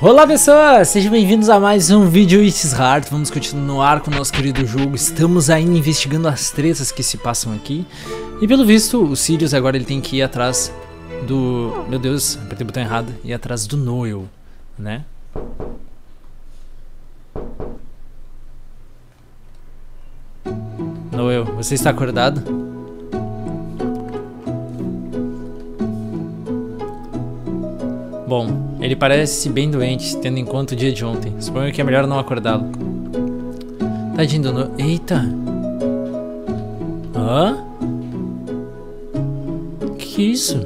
Olá pessoas, sejam bem-vindos a mais um vídeo It's Heart. Vamos continuar com o nosso querido jogo. Estamos ainda investigando as tretas que se passam aqui. E pelo visto, o Sirius agora ele tem que ir atrás do... Meu Deus, apertei o botão errado. Ir atrás do Noel, né? Noel, você está acordado? Bom, ele parece bem doente, tendo em conta o dia de ontem. Suponho que é melhor não acordá-lo. Tadinho do Noel. Eita! Hã? Que isso?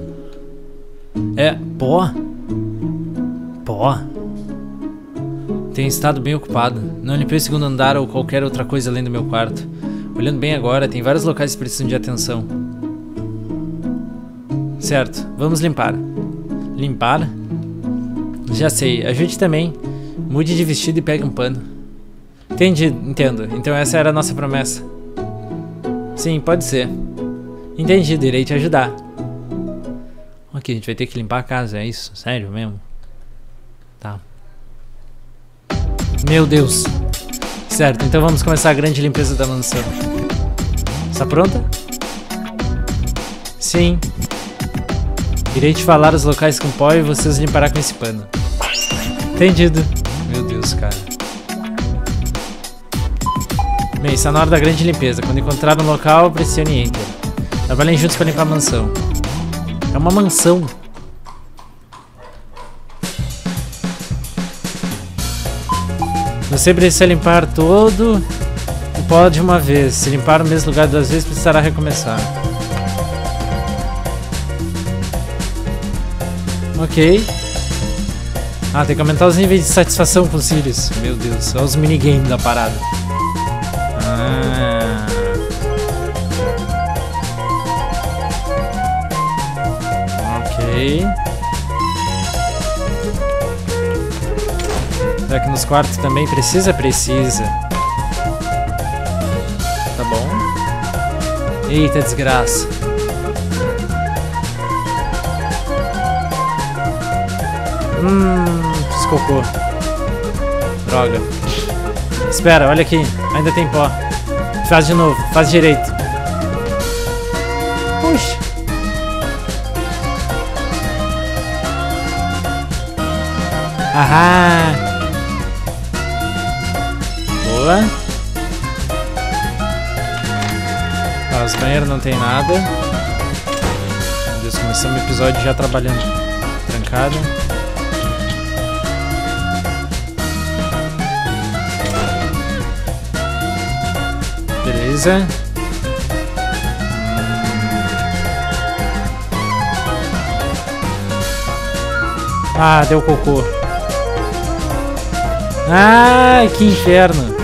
É pó? Pó? Tenho estado bem ocupado. Não limpei o segundo andar ou qualquer outra coisa além do meu quarto. Olhando bem agora, tem vários locais que precisam de atenção. Certo, vamos limpar. Limpar? Já sei, ajude também. Mude de vestido e pegue um pano. Entendi, entendo. Então essa era a nossa promessa. Sim, pode ser. Entendido, irei te ajudar. Ok, a gente vai ter que limpar a casa, é isso? Sério mesmo? Tá. Meu Deus. Certo, então vamos começar a grande limpeza da mansão. Está pronta? Sim. Irei te falar os locais com pó e você os limpará com esse pano. Entendido. Meu Deus, cara. Bem, está na hora da grande limpeza. Quando encontrar um local, pressione Enter. Trabalhem juntos para limpar a mansão. É uma mansão. Você precisa limpar todo o pó de uma vez. Se limpar o mesmo lugar duas vezes, precisará recomeçar. Ok. Ah, tem que aumentar os níveis de satisfação com os Sirius. Meu Deus, olha os minigames da parada. Ah. Ok. Será que nos quartos também precisa? Precisa. Tá bom. Eita, desgraça. Hum, fiz cocô. Droga. Espera, olha aqui. Ainda tem pó. Faz de novo, faz direito. Puxa. Ahá. Boa. Tá, os banheiros não tem nada. Meu Deus, começamos o episódio já trabalhando. Trancado. Ah, deu cocô. Ai, que inferno.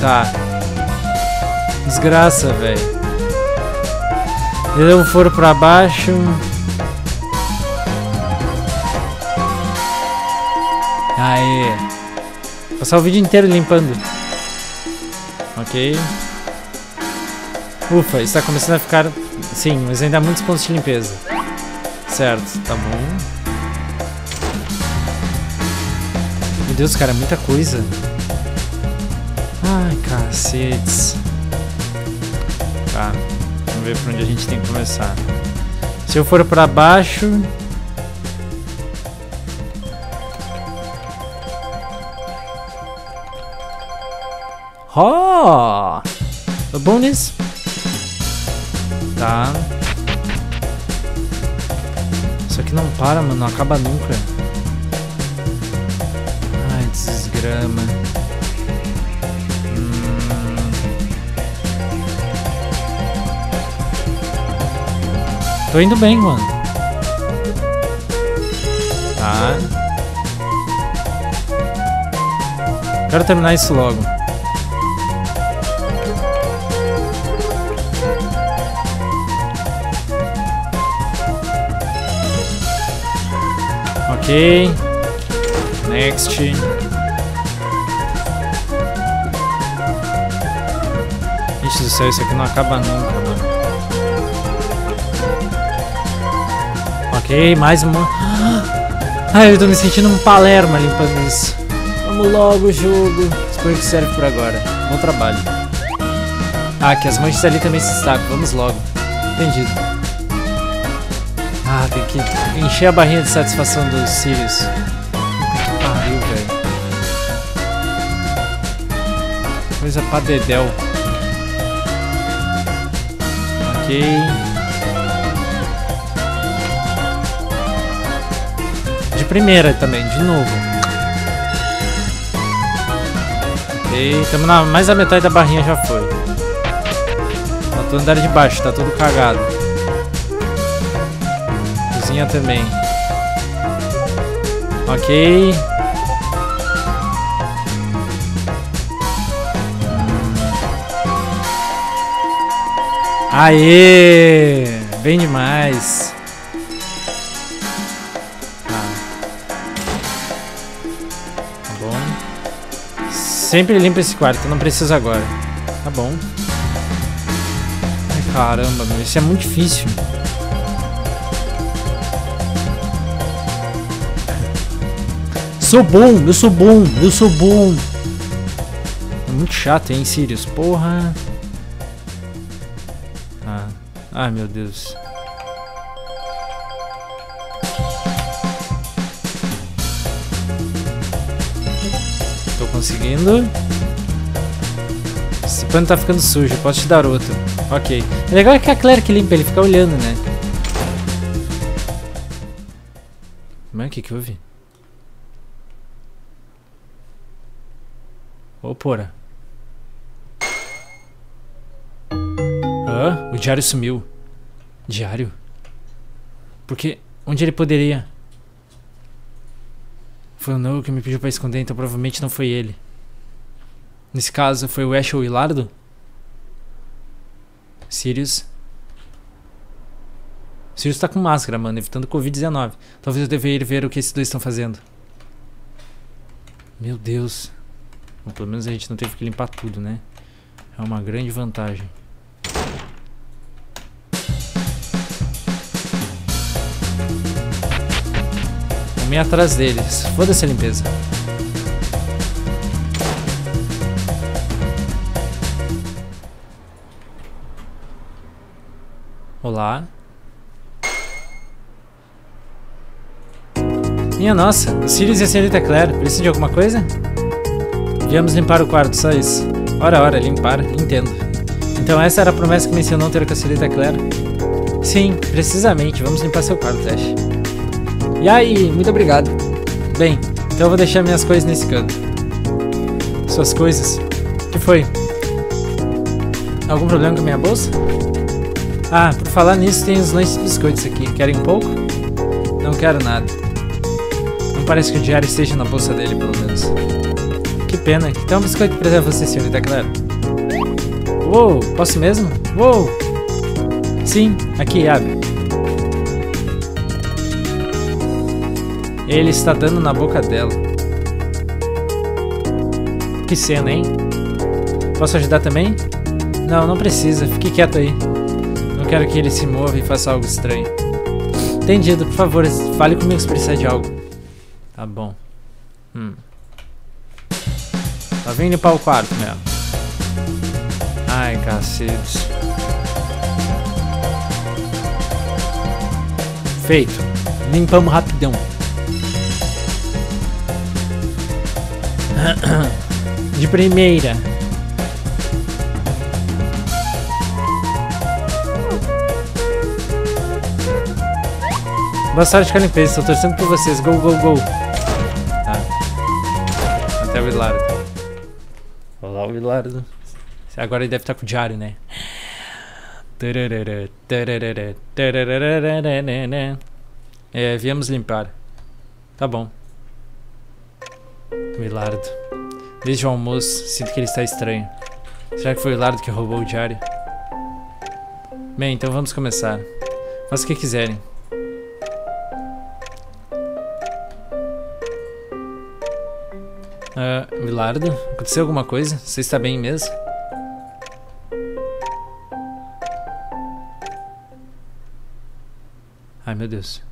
Tá. Desgraça, velho. Deu um foro pra baixo. Aê. Passar o vídeo inteiro limpando. Ok. Ufa, está começando a ficar... Sim, mas ainda há muitos pontos de limpeza. Certo, tá bom. Meu Deus, cara, é muita coisa. Ai, cacetes. Tá, vamos ver por onde a gente tem que começar. Se eu for pra baixo... Oh! O bônus. Tá. Isso aqui não para, mano. Não acaba nunca. Ai, desgrama. Hum. Tô indo bem, mano. Tá. Quero terminar isso logo. Ok. Next. Gente do céu, isso aqui não acaba nunca, mano. Ok, mais uma. Ai, eu tô me sentindo um palerma limpando isso. Vamos logo, jogo. Espero que serve por agora. Bom trabalho. Ah, que as manchas ali também se destacam. Vamos logo. Entendido. Ah, tem que encher a barrinha de satisfação dos Sirius. Pariu, velho. Coisa pra dedéu. Ok. De primeira também, de novo. Ok, estamos na mais da metade da barrinha já foi. Faltou andar de baixo, tá todo cagado. Cozinha também. Ok. Aê! Bem demais. Tá. Tá bom. Sempre limpa esse quarto, não preciso agora. Tá bom. Caramba, meu, isso é muito difícil. Sou bom, eu sou bom, eu sou bom. É muito chato, hein, Sirius? Porra. Ai meu Deus. Tô conseguindo. Esse pano tá ficando sujo, posso te dar outro. Ok. É legal que a Claire que limpa, ele fica olhando, né? Mas o que que houve? Hã? O diário sumiu. Diário? Porque onde ele poderia? Foi o Noah que me pediu pra esconder, então provavelmente não foi ele. Nesse caso, foi o Ash ou o Hilardo? Sirius? Sirius tá com máscara, mano, evitando Covid-19. Talvez eu devesse ir ver o que esses dois estão fazendo. Meu Deus. Bom, pelo menos a gente não teve que limpar tudo, né? É uma grande vantagem. Vamos ir atrás deles. Foda-se a limpeza. Olá. Minha nossa, Sirius e a senhorita Claire, precisa de alguma coisa? Viemos limpar o quarto, só isso. Ora, ora, limpar, entendo. Então essa era a promessa que mencionou ter com a senhorita Claire? Sim, precisamente, vamos limpar seu quarto, Ash. E aí, muito obrigado. Bem, então eu vou deixar minhas coisas nesse canto. Suas coisas? Que foi? Algum problema com a minha bolsa? Ah, por falar nisso, tem os lanches de biscoitos aqui. Querem um pouco? Não quero nada. Não parece que o diário esteja na bolsa dele, pelo menos. Que pena. Então um biscoito pra você, senhorita Claire. Uou, posso mesmo? Uou! Sim, aqui, abre. Ele está dando na boca dela. Que cena, hein? Posso ajudar também? Não, não precisa. Fique quieto aí. Não quero que ele se mova e faça algo estranho. Entendido. Por favor, fale comigo se precisar de algo. Tá bom. Hum. Vindo limpar o quarto mesmo. Ai, cacetes. Feito. Limpamos rapidão. De primeira. Boa sorte com a limpeza, estou torcendo por vocês. Go, go, go. Tá. Até o Vilardo. Olá, o Vilardo. Agora ele deve estar com o diário, né? É, viemos limpar. Tá bom. O. Desde o almoço, sinto que ele está estranho. Será que foi o Hilardo que roubou o diário? Bem, então vamos começar. Faça o que quiserem. Uh, Milardo, aconteceu alguma coisa? Você está bem mesmo? Ai meu Deus.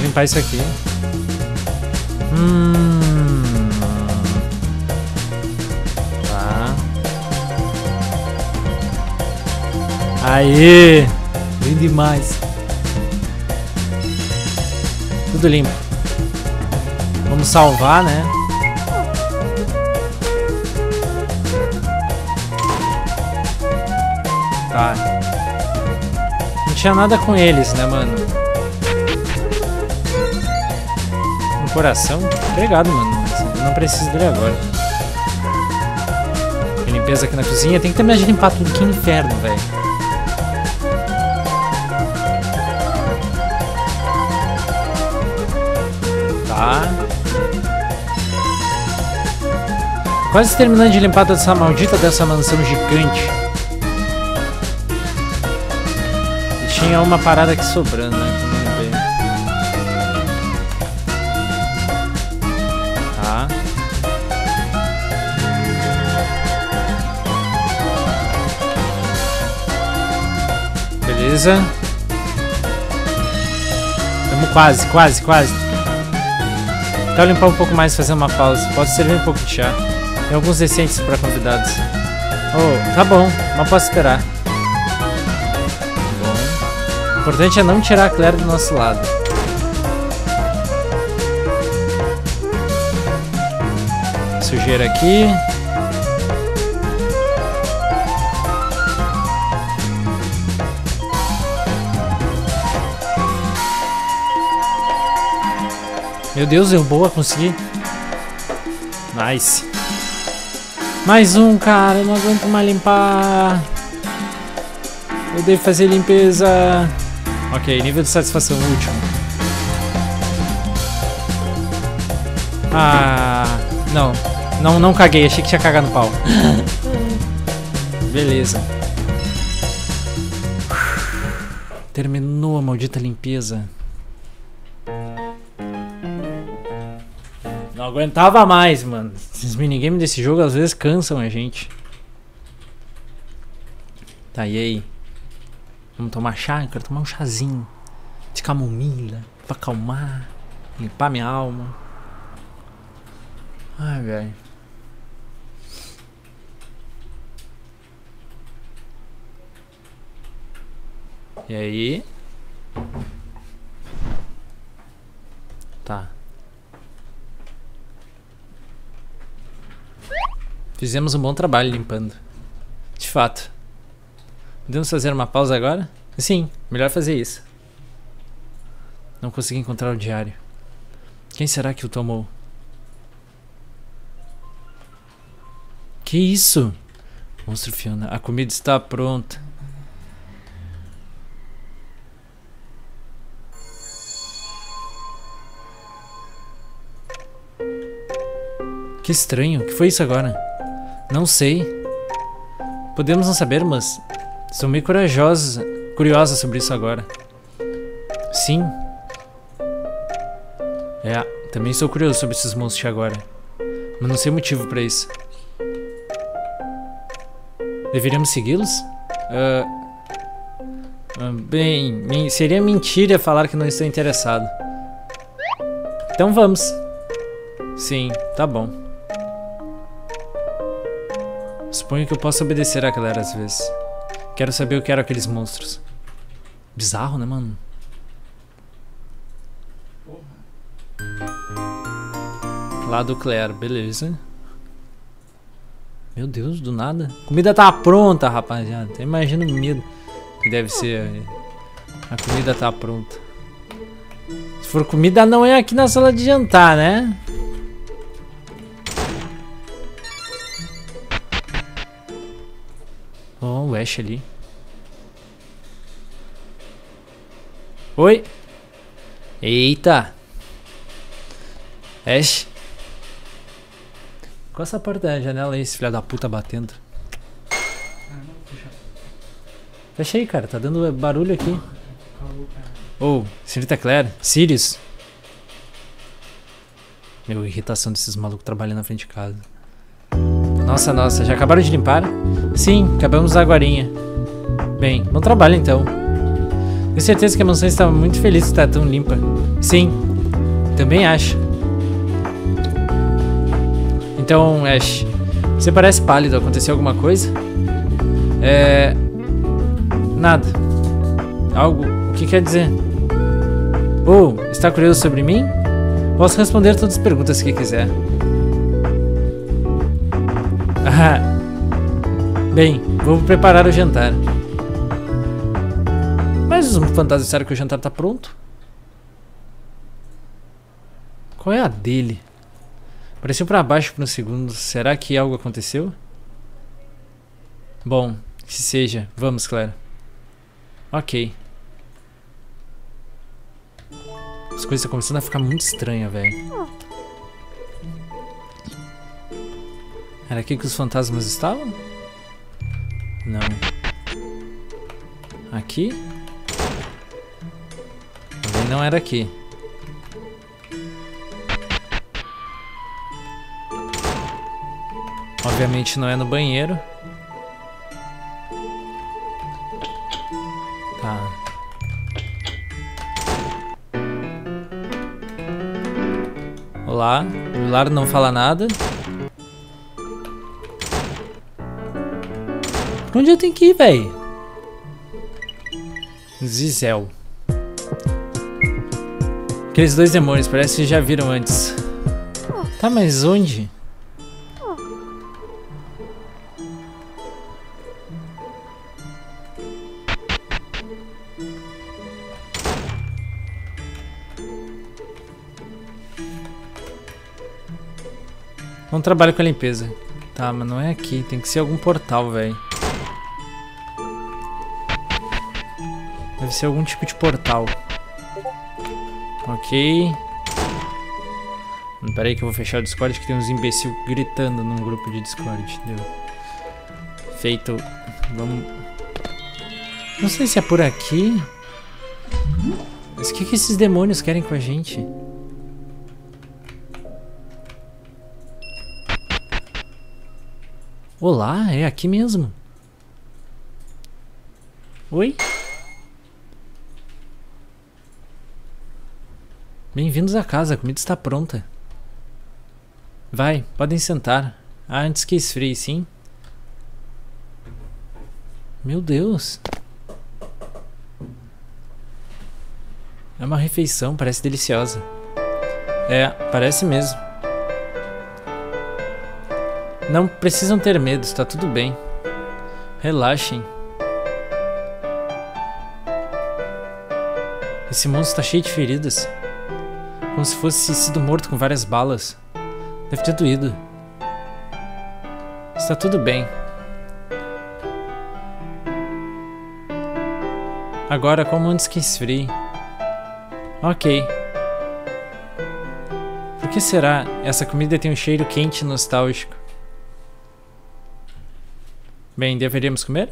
limpar isso aqui. Hum. Tá. Aê! Bem demais. Tudo limpo. Vamos salvar, né? Tá. Não tinha nada com eles, né, mano? Um coração? Obrigado, mano. Não preciso dele agora. Tem limpeza aqui na cozinha. Tem que terminar de limpar tudo. Que inferno, velho. Tá. Quase terminando de limpar toda essa maldita dessa mansão gigante. tinha uma parada aqui sobrando, né? Tá. Beleza. Estamos quase, quase, quase. Então limpar um pouco mais e fazer uma pausa. Pode servir um pouco de chá. Tem alguns decentes para convidados. Oh, tá bom, mas posso esperar. O importante é não tirar a Claire do nosso lado. Sujeira aqui. Meu Deus, eu boa, consegui. Nice. Mais um, cara. Eu não aguento mais limpar. Eu devo fazer limpeza. Ok, nível de satisfação último. Ah, não. Não, não caguei. Achei que tinha cagado no pau. Beleza. Terminou a maldita limpeza. Não aguentava mais, mano. Esses minigames desse jogo às vezes cansam a gente. Tá, e aí? Vamos tomar chá? Eu quero tomar um chazinho de camomila pra acalmar, limpar minha alma. Ai, velho. E aí? Tá. Fizemos um bom trabalho limpando. De fato. Podemos fazer uma pausa agora? Sim, melhor fazer isso. Não consegui encontrar o diário. Quem será que o tomou? Que isso? Monstro Fiona, a comida está pronta. Que estranho, o que foi isso agora? Não sei. Podemos não saber, mas Estou meio corajosa, curiosa sobre isso agora. Sim. É, também estou curioso sobre esses monstros agora. Mas não sei o motivo para isso. Deveríamos segui-los? Uh, bem, seria mentira falar que não estou interessado. Então vamos. Sim, tá bom. Suponho que eu possa obedecer a galera às vezes. Quero saber o que eram aqueles monstros. Bizarro, né, mano? Lá do Claire, beleza. Meu Deus, do nada. Comida tá pronta, rapaziada. Imagina o medo que deve ser. A comida tá pronta. Se for comida, não é aqui na sala de jantar, né? Oh, o Ash ali. Oi. Eita. Ash. Qual essa porta da janela aí, esse filho da puta batendo? Fecha aí, cara. Tá dando barulho aqui. Ô, oh, senhorita Claire. Sirius. Meu, irritação desses malucos trabalhando na frente de casa. Nossa, nossa. Já acabaram de limpar? Sim, acabamos agora. Bem, bom trabalho então. Tenho certeza que a mansão estava muito feliz de estar tão limpa. Sim, também acho. Então, Ash, você parece pálido. Aconteceu alguma coisa? É. Nada. Algo. O que quer dizer? Oh, está curioso sobre mim? Posso responder todas as perguntas que quiser. Bem, vou preparar o jantar. Mas fantasmas disseram que o jantar tá pronto. Qual é a dele? Apareceu para baixo por um segundo. Será que algo aconteceu? Bom, que seja. Vamos, Claire. Ok. As coisas estão começando a ficar muito estranhas, velho. Era aqui que os fantasmas estavam? Não. Aqui? Também não era aqui. Obviamente não é no banheiro. Tá. Olá. O Lar não fala nada. Pra onde eu tenho que ir, véi? Zizel. Aqueles dois demônios, parece que já viram antes. Tá, mas onde? Não trabalho com a limpeza. Tá, mas não é aqui. Tem que ser algum portal, velho. Deve ser algum tipo de portal. Ok. Pera aí que eu vou fechar o Discord que tem uns imbecil gritando num grupo de Discord. Deu. Feito. Vamos... Não sei se é por aqui. Mas o que, que esses demônios querem com a gente? Olá, é aqui mesmo. Oi? Bem-vindos à casa, a comida está pronta. Vai, podem sentar. Ah, antes que esfrie, sim? Meu Deus. É uma refeição, parece deliciosa. É, parece mesmo. Não precisam ter medo, está tudo bem. Relaxem. Esse monstro está cheio de feridas. Como se fosse sido morto com várias balas. Deve ter doído. Está tudo bem. Agora, como antes que esfrie. Ok. Por que será? Essa comida tem um cheiro quente e nostálgico. Bem, deveríamos comer?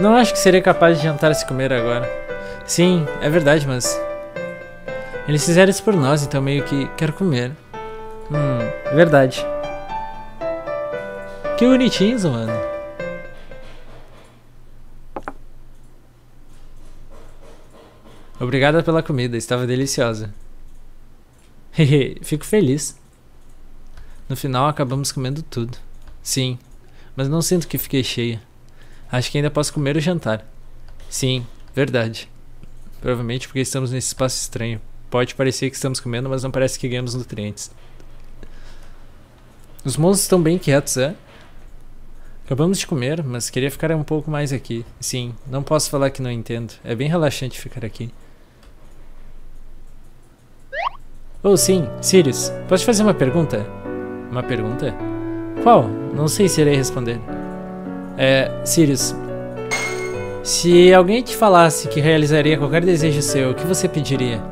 Não acho que seria capaz de jantar se comer agora. Sim, é verdade, mas... Eles fizeram isso por nós, então meio que quero comer. Hum, verdade. Que bonitinhos, mano. Obrigada pela comida, estava deliciosa. Fico feliz. No final acabamos comendo tudo. Sim, mas não sinto que fiquei cheia. Acho que ainda posso comer o jantar. Sim, verdade. Provavelmente porque estamos nesse espaço estranho. Pode parecer que estamos comendo, mas não parece que ganhamos nutrientes. Os monstros estão bem quietos, é? Acabamos de comer, mas queria ficar um pouco mais aqui. Sim, não posso falar que não entendo. É bem relaxante ficar aqui. Oh, sim, Sirius, posso te fazer uma pergunta? Uma pergunta? Qual? Não sei se irei responder. É, Sirius. Se alguém te falasse que realizaria qualquer desejo seu, o que você pediria?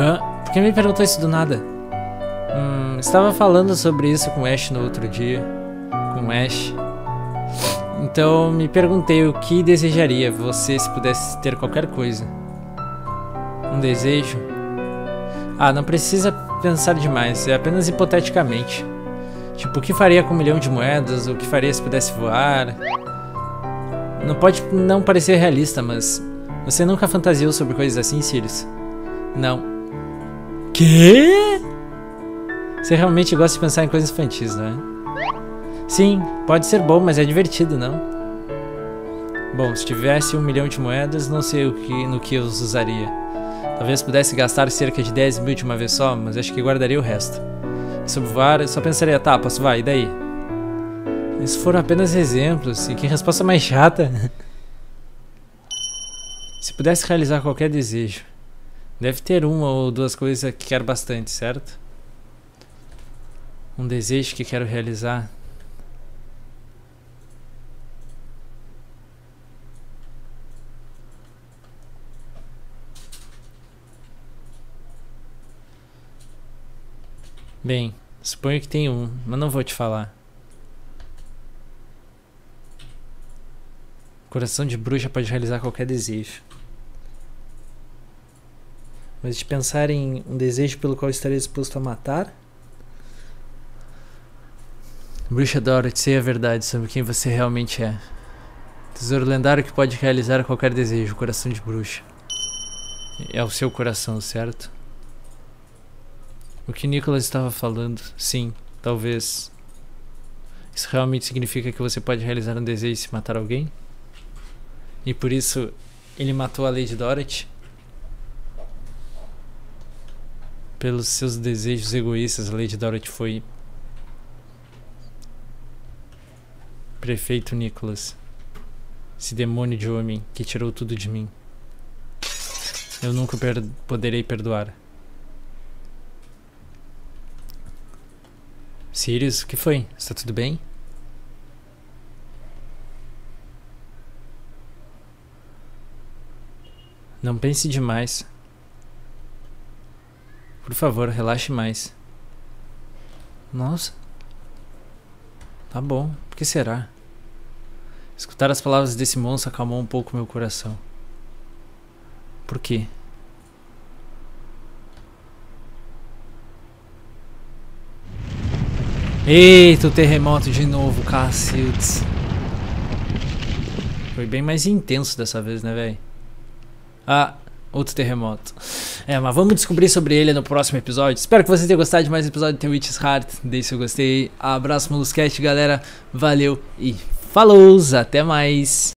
Hã? Por que me perguntou isso do nada? Hum, estava falando sobre isso com Ash no outro dia. Com Ash. Então me perguntei o que desejaria você se pudesse ter qualquer coisa. Um desejo? Ah, não precisa pensar demais, é apenas hipoteticamente. Tipo, o que faria com um milhão de moedas? O que faria se pudesse voar? Não pode não parecer realista, mas você nunca fantasiou sobre coisas assim, Sirius? Não. Quê? Você realmente gosta de pensar em coisas infantis, não é? Sim, pode ser bom, mas é divertido, não? Bom, se tivesse um milhão de moedas, não sei o que, no que eu os usaria. Talvez pudesse gastar cerca de 10 mil de uma vez só, mas acho que guardaria o resto. E eu só pensaria, tá, posso vai, e daí? Esses foram apenas exemplos, e que resposta mais chata. Se pudesse realizar qualquer desejo, deve ter uma ou duas coisas que quero bastante, certo? Um desejo que quero realizar Bem, suponho que tem um, mas não vou te falar. Coração de bruxa pode realizar qualquer desejo. Mas de pensar em um desejo pelo qual estaria disposto a matar? Bruxa Dorothy, sei a verdade sobre quem você realmente é. Tesouro lendário que pode realizar qualquer desejo, coração de bruxa. É o seu coração, certo? O que Nicholas estava falando, sim, talvez. Isso realmente significa que você pode realizar um desejo e se matar alguém? E por isso ele matou a Lady Dorothy? Pelos seus desejos egoístas, Lady Dorothy foi. Prefeito Nicholas. Esse demônio de homem que tirou tudo de mim. Eu nunca per poderei perdoar. Sirius, o que foi? Está tudo bem? Não pense demais. Por favor, relaxe mais. Nossa. Tá bom. Por que será? Escutar as palavras desse monstro acalmou um pouco meu coração. Por quê? Eita, o terremoto de novo, Cacildes. Foi bem mais intenso dessa vez, né, velho? Ah, outro terremoto. É, mas vamos descobrir sobre ele no próximo episódio. Espero que vocês tenham gostado de mais um episódio de The Witch's Heart. Deixe seu gostei. Abraço, Moluscast, galera. Valeu e falou! Até mais!